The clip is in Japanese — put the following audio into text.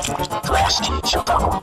林 T ショット。